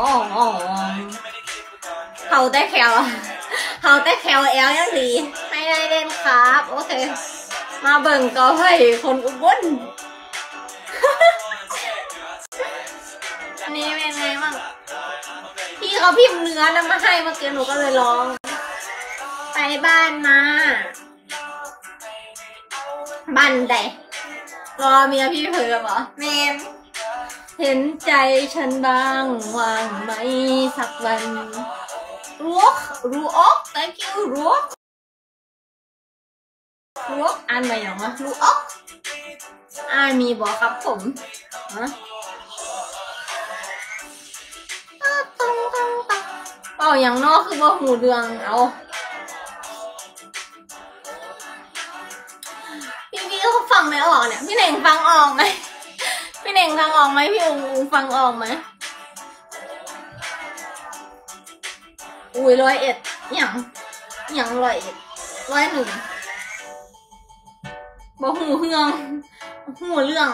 อ๋ออ๋อเขาได้แคลเขาได้แคลแอลยังดีให้ได้เล่นครับ โอเค มาเบิ่งก็ให้คนอุบลอันนี้เป็นไงบ้างพี่เขาพิมพ์เนื้อแล้วมาให้เมื่อกี้หนูก็เลยร้อง ไปบ้านมาบ้านใดรอเมียพี่เพิ่มเหรอเมม เห็นใจฉันบ้างว่างไหมสักวัน รู้อกรู้อก thank you รู้อกรู้อกอ่านมาอย่างวะรู้อกอ่านมีบอกครับผมฮะตองตองตองเปล่าอย่างนอกคือว่าหูเรืองเอาพี่พี่เขาฟังไม่ออกเนี่ย พี่เน่งฟังออกไหม พี่เน่งฟังออกไหมพี่อุงอุงฟังออกไหมอุ้ยร้อยเอ็ดอย่างอย่างร้อยเอ็ดร้อยหนึ่งบอกหูเฮืองหูเรื่อง